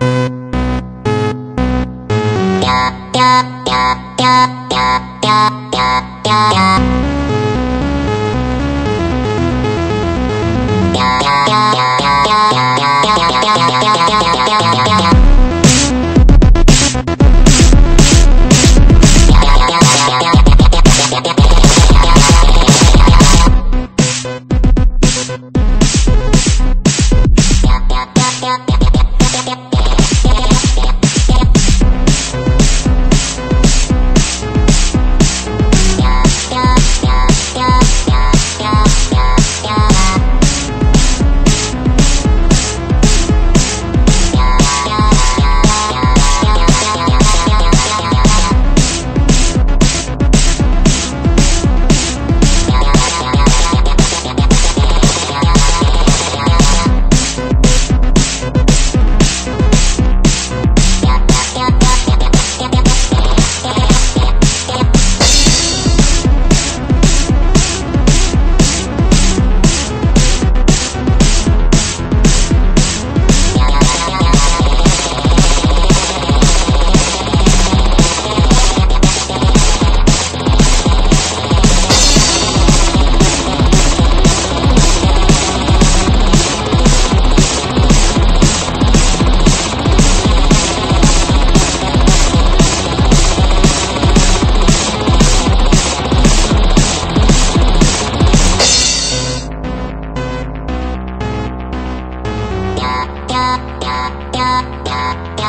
Yep.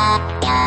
やった